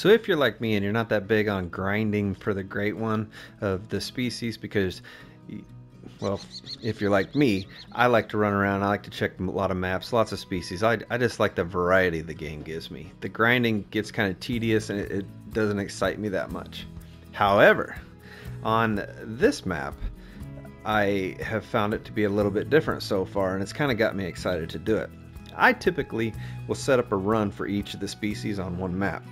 So if you're like me and you're not that big on grinding for the great one of the species because well, if you're like me, I like to run around. I like to check a lot of maps, lots of species. I, I just like the variety the game gives me. The grinding gets kind of tedious and it, it doesn't excite me that much. However, on this map, I have found it to be a little bit different so far, and it's kind of got me excited to do it. I typically will set up a run for each of the species on one map.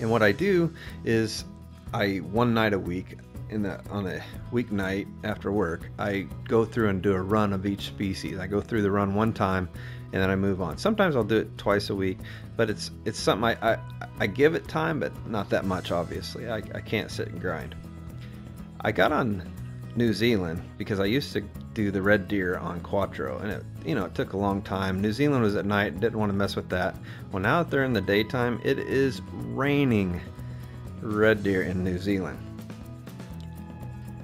And what I do is I one night a week in the on a weeknight after work, I go through and do a run of each species. I go through the run one time and then I move on. Sometimes I'll do it twice a week, but it's it's something I I, I give it time, but not that much. Obviously, I, I can't sit and grind. I got on New Zealand because I used to do the red deer on Cuatro, and it you know it took a long time. New Zealand was at night, didn't want to mess with that. Well, now that they're in the daytime, it is raining red deer in New Zealand.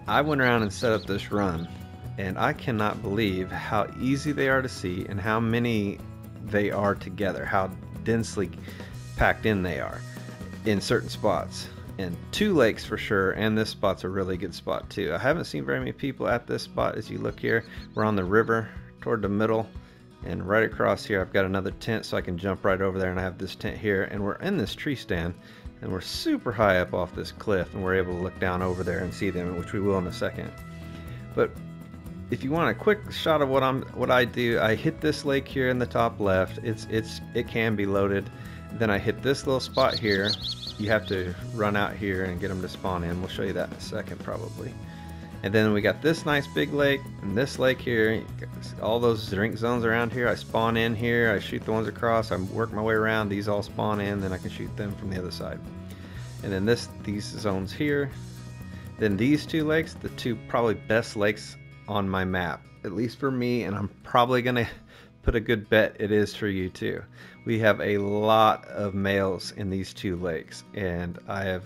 I went around and set up this run, and I cannot believe how easy they are to see and how many they are together, how densely packed in they are in certain spots. And two lakes for sure, and this spot's a really good spot too. I haven't seen very many people at this spot as you look here. We're on the river toward the middle, and right across here I've got another tent so I can jump right over there and I have this tent here, and we're in this tree stand and we're super high up off this cliff and we're able to look down over there and see them which we will in a second but if you want a quick shot of what I'm what I do I hit this lake here in the top left it's it's it can be loaded then I hit this little spot here you have to run out here and get them to spawn in. We'll show you that in a second probably. And then we got this nice big lake and this lake here. All those drink zones around here I spawn in here. I shoot the ones across. I work my way around. These all spawn in. Then I can shoot them from the other side. And then this these zones here. Then these two lakes the two probably best lakes on my map. At least for me and I'm probably gonna a good bet it is for you too we have a lot of males in these two lakes and I have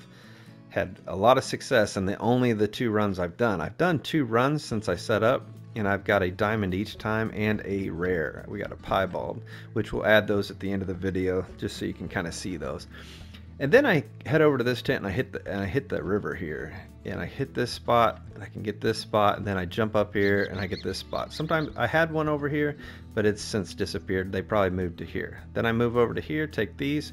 had a lot of success in the only the two runs I've done. I've done two runs since I set up and I've got a diamond each time and a rare. We got a piebald, which we'll add those at the end of the video just so you can kind of see those. And then I head over to this tent and I hit the and I hit that river here. And I hit this spot and I can get this spot and then I jump up here and I get this spot. Sometimes I had one over here, but it's since disappeared. They probably moved to here. Then I move over to here, take these,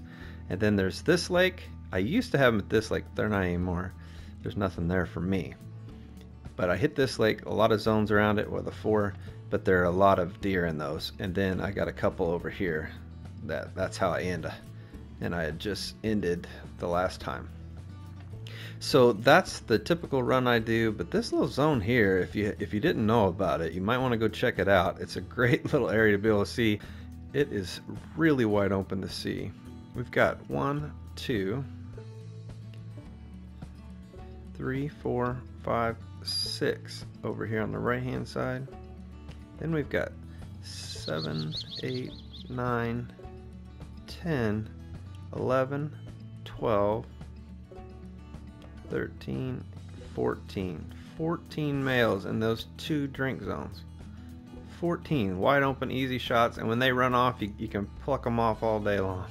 and then there's this lake I used to have them at this lake, they're not anymore. There's nothing there for me. But I hit this lake, a lot of zones around it with a four, but there are a lot of deer in those. And then I got a couple over here. That that's how I end. And I had just ended the last time. So that's the typical run I do, but this little zone here, if you if you didn't know about it, you might want to go check it out. It's a great little area to be able to see. It is really wide open to see. We've got one, two, three, four, five, six over here on the right hand side. Then we've got seven, eight, nine, ten. 10, 11, 12, 13, 14. 14 males in those two drink zones. 14 wide open, easy shots, and when they run off, you, you can pluck them off all day long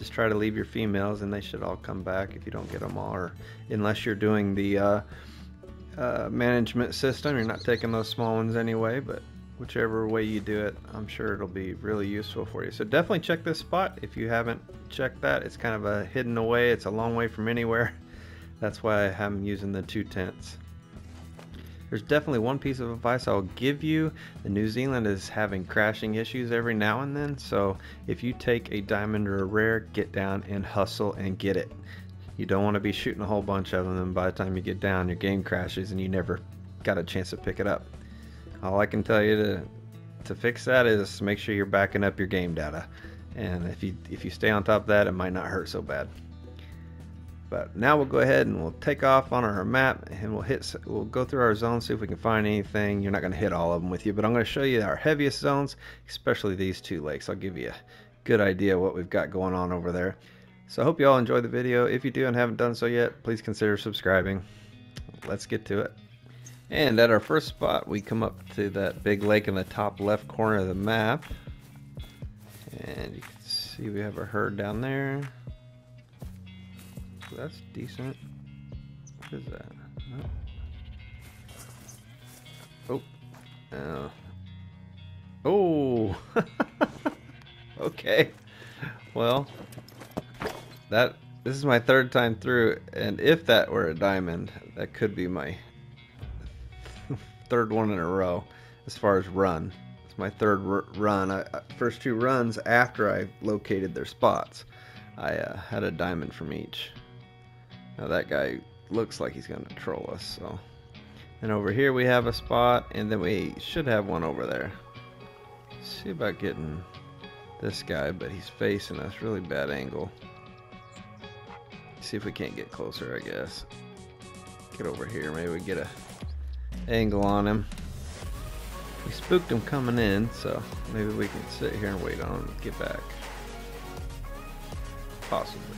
just try to leave your females and they should all come back if you don't get them all or unless you're doing the uh, uh, management system you're not taking those small ones anyway but whichever way you do it I'm sure it'll be really useful for you. So definitely check this spot if you haven't checked that. It's kind of a hidden away. It's a long way from anywhere. That's why I'm using the two tents. There's definitely one piece of advice I'll give you. The New Zealand is having crashing issues every now and then, so if you take a diamond or a rare, get down and hustle and get it. You don't want to be shooting a whole bunch of them, and by the time you get down, your game crashes and you never got a chance to pick it up. All I can tell you to to fix that is make sure you're backing up your game data, and if you if you stay on top of that, it might not hurt so bad. But now we'll go ahead and we'll take off on our map and we'll hit we'll go through our zones see if we can find anything. You're not going to hit all of them with you, but I'm going to show you our heaviest zones, especially these two lakes. I'll give you a good idea what we've got going on over there. So I hope you all enjoyed the video. If you do and haven't done so yet, please consider subscribing. Let's get to it. And at our first spot, we come up to that big lake in the top left corner of the map. And you can see we have our herd down there. that's decent. What is that? Oh. Oh. Oh. okay. Well, that this is my third time through, and if that were a diamond, that could be my third one in a row as far as run. It's my third run. I, first two runs after I located their spots, I uh, had a diamond from each. Now that guy looks like he's going to troll us, so. And over here we have a spot, and then we should have one over there. Let's see about getting this guy, but he's facing us. Really bad angle. See if we can't get closer, I guess. Get over here. Maybe we get a angle on him. We spooked him coming in, so maybe we can sit here and wait on him to get back. Possibly.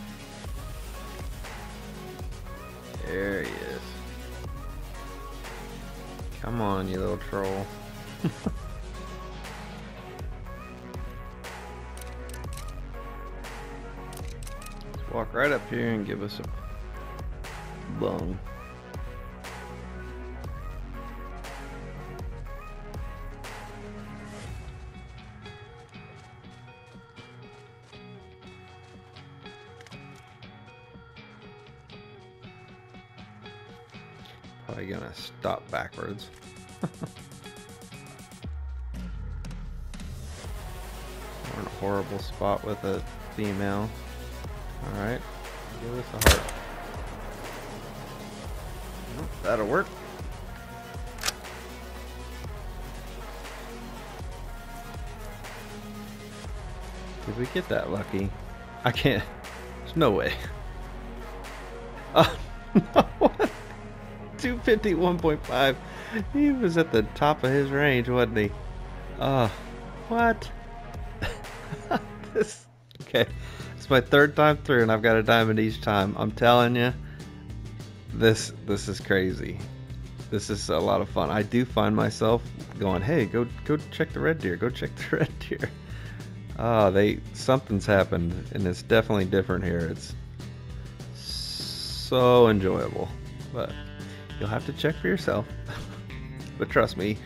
There he is. Come on, you little troll. walk right up here and give us a bung. Stop backwards. We're in a horrible spot with a female. Alright, give us a heart. that'll work. Did we get that lucky? I can't. There's no way. Oh, no. 251.5. He was at the top of his range, wasn't he? Oh, what? this. Okay. It's my third time through, and I've got a diamond each time. I'm telling you, this this is crazy. This is a lot of fun. I do find myself going, "Hey, go go check the red deer. Go check the red deer." Oh, they something's happened, and it's definitely different here. It's so enjoyable, but you'll have to check for yourself. but trust me,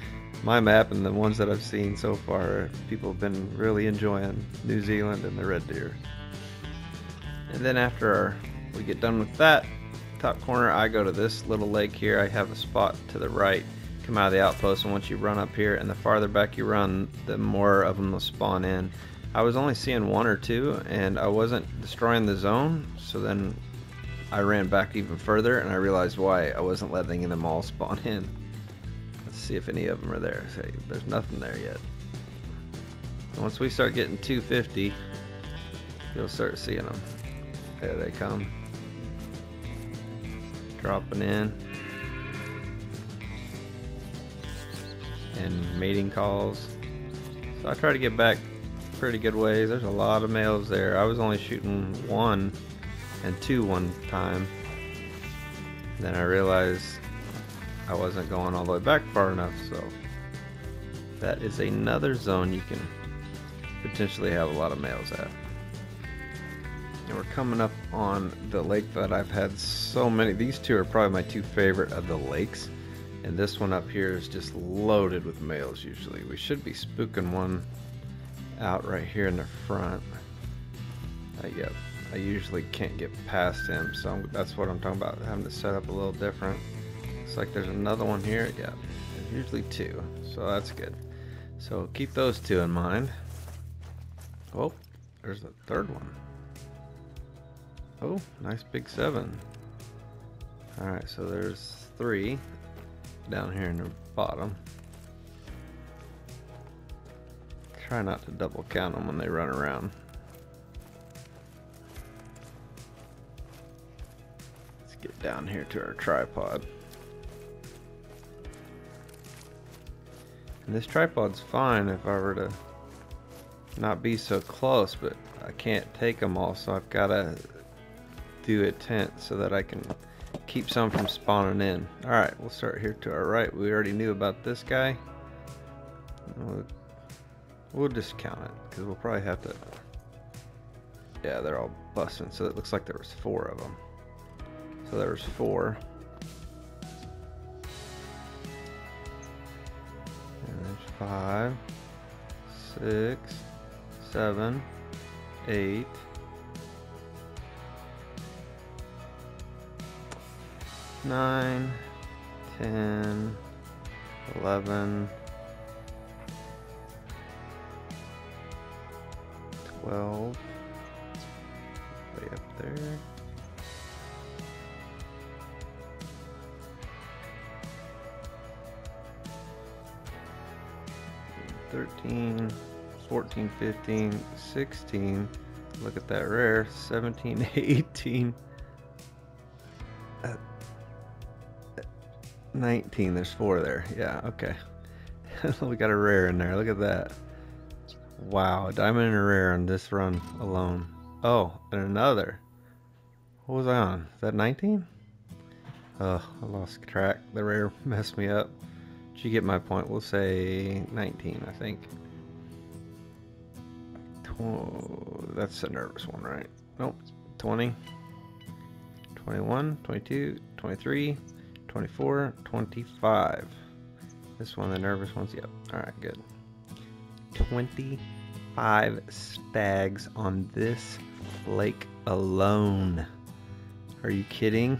my map and the ones that I've seen so far, people have been really enjoying New Zealand and the red deer. And then after our, we get done with that top corner, I go to this little lake here. I have a spot to the right, come out of the outpost, and once you run up here, and the farther back you run, the more of them will spawn in. I was only seeing one or two, and I wasn't destroying the zone, so then I ran back even further and I realized why I wasn't letting them all spawn in. Let's see if any of them are there. Say, there's nothing there yet. Once we start getting 250, you'll start seeing them. There they come. Dropping in. And mating calls. So I try to get back pretty good ways. There's a lot of males there. I was only shooting one and two one time. Then I realized I wasn't going all the way back far enough, so that is another zone you can potentially have a lot of males at. And we're coming up on the lake that I've had so many. These two are probably my two favorite of the lakes. And this one up here is just loaded with males usually. We should be spooking one out right here in the front. Uh, yep, I usually can't get past him, so that's what I'm talking about, having to set up a little different. It's like there's another one here, yeah, there's usually two, so that's good. So keep those two in mind. Oh, there's the third one. Oh, nice big seven. Alright, so there's three down here in the bottom. Try not to double count them when they run around. Down here to our tripod. And this tripod's fine if I were to not be so close, but I can't take them all, so I've got to do a tent so that I can keep some from spawning in. Alright, we'll start here to our right. We already knew about this guy. We'll, we'll discount it, because we'll probably have to... Yeah, they're all busting, so it looks like there was four of them. So there was four. And there's five, six, seven, eight, nine, ten, eleven, twelve, way up there. Thirteen, fourteen, fifteen, sixteen. Look at that rare. 17, 18. Uh, 19. There's four there. Yeah, okay. we got a rare in there. Look at that. Wow, diamond and a rare on this run alone. Oh, and another. What was I on? Is that 19? Oh, I lost track. The rare messed me up. You get my point? We'll say 19, I think. That's a nervous one, right? Nope. 20, 21, 22, 23, 24, 25. This one, the nervous ones. Yep. All right, good. 25 stags on this lake alone. Are you kidding?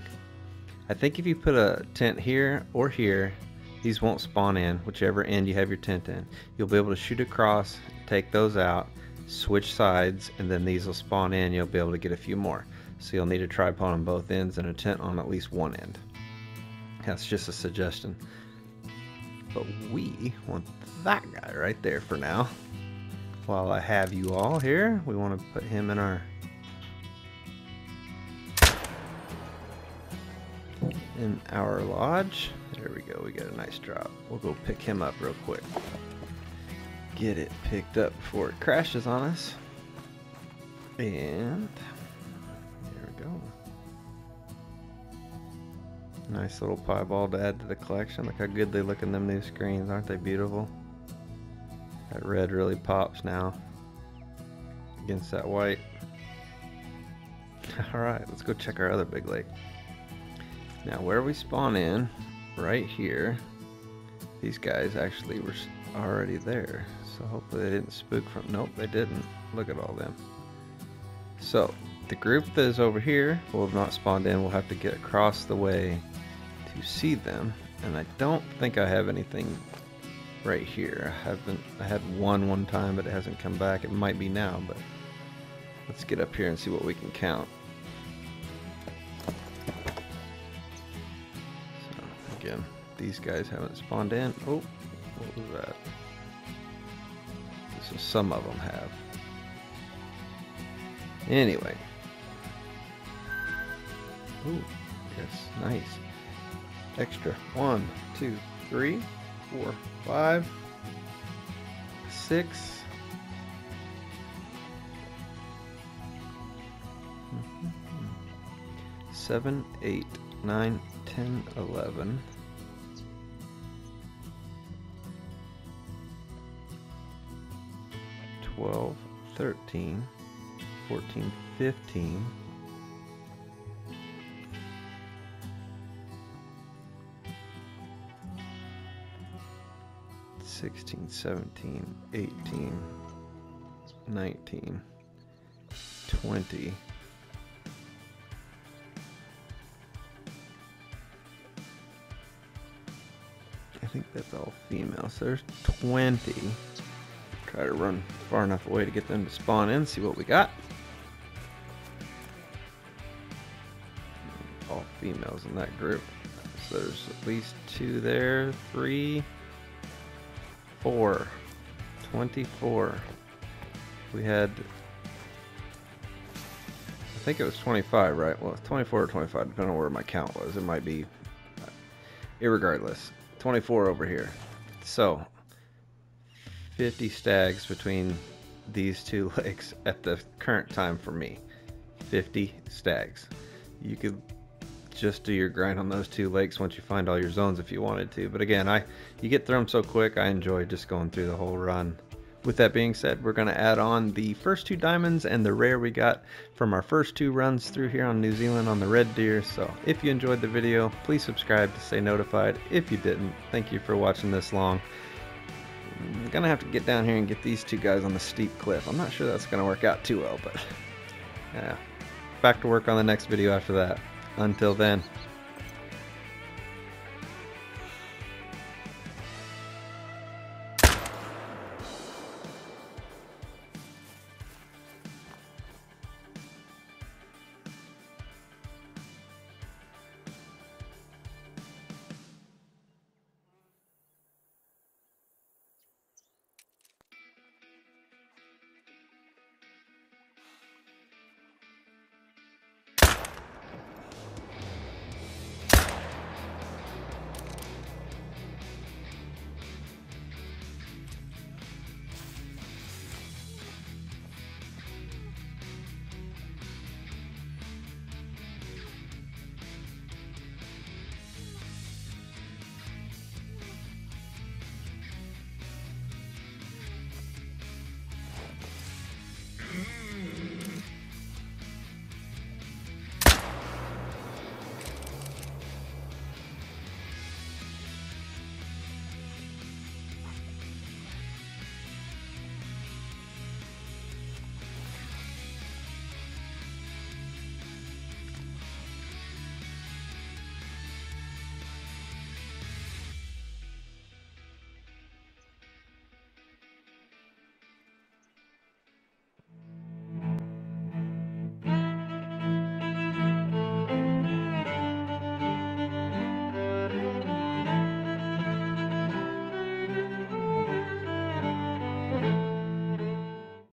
I think if you put a tent here or here, these won't spawn in, whichever end you have your tent in. You'll be able to shoot across, take those out, switch sides, and then these will spawn in. You'll be able to get a few more. So you'll need a tripod on both ends and a tent on at least one end. That's just a suggestion. But we want that guy right there for now. While I have you all here, we want to put him in our in our lodge. There we go. We got a nice drop. We'll go pick him up real quick. Get it picked up before it crashes on us. And there we go. Nice little piebald to add to the collection. Look how good they look in them new screens. Aren't they beautiful? That red really pops now against that white. Alright, let's go check our other big lake. Now where we spawn in, right here, these guys actually were already there. So hopefully they didn't spook from, nope they didn't. Look at all them. So the group that is over here will have not spawned in. We'll have to get across the way to see them. And I don't think I have anything right here. I haven't, I had one one time but it hasn't come back. It might be now, but let's get up here and see what we can count. These guys haven't spawned in. Oh, what was that? So some of them have. Anyway. Ooh, yes, nice. Extra. One, two, three, four, five, six. Mm-hmm. Seven, eight, nine, ten, eleven. 12, 13, 14, 15. Sixteen, seventeen, eighteen, nineteen, twenty. I think that's all female. So there's 20. Try to run far enough away to get them to spawn in, see what we got. All females in that group. So there's at least two there, three, four, 24. We had, I think it was 25, right? Well, 24 or 25, depending on where my count was. It might be, irregardless, 24 over here. So 50 stags between these two lakes at the current time for me. 50 stags. You could just do your grind on those two lakes once you find all your zones if you wanted to. But again, I you get through them so quick, I enjoy just going through the whole run with that being said, we're going to add on the first two diamonds and the rare we got from our first two runs through here on New Zealand on the red deer. So if you enjoyed the video, please subscribe to stay notified. If you didn't, thank you for watching this long. I'm to have to get down here and get these two guys on the steep cliff. I'm not sure that's to work out too well, but yeah. Back to work on the next video after that. Until then.